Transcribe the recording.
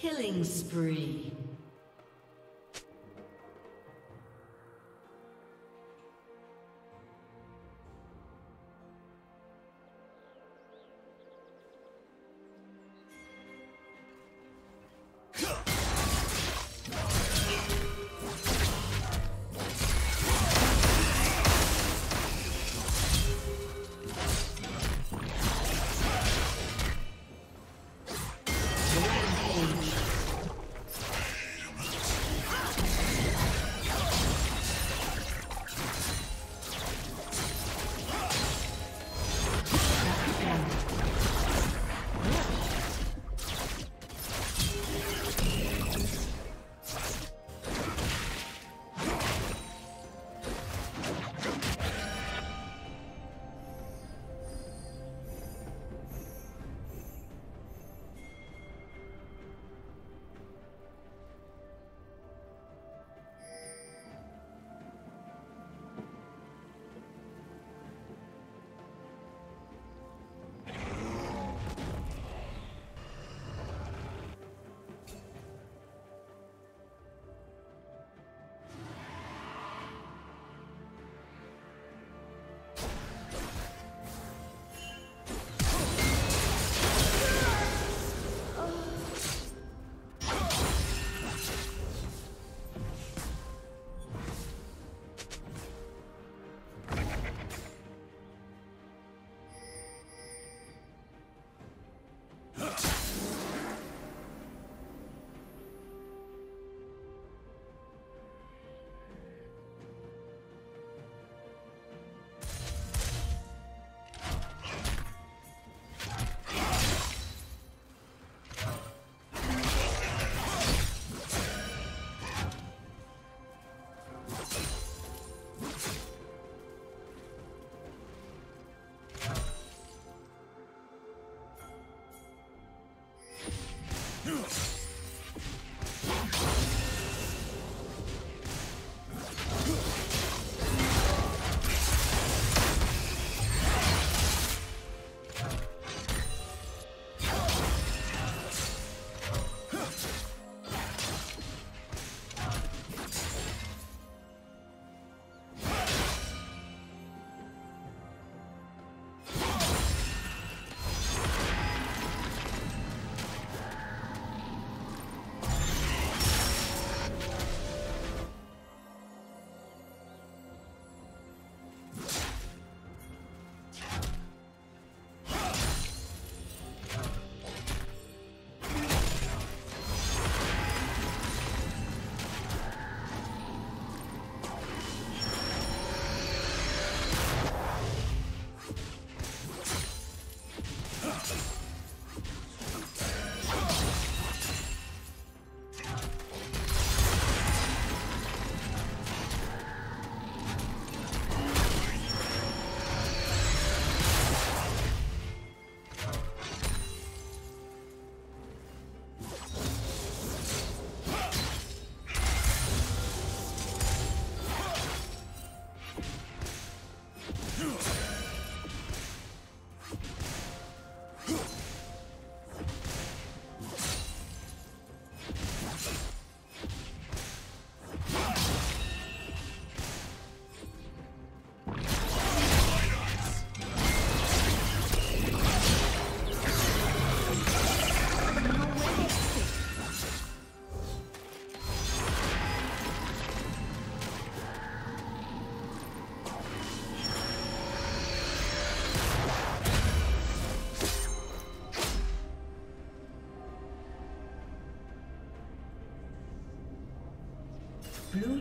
Killing spree. Yes.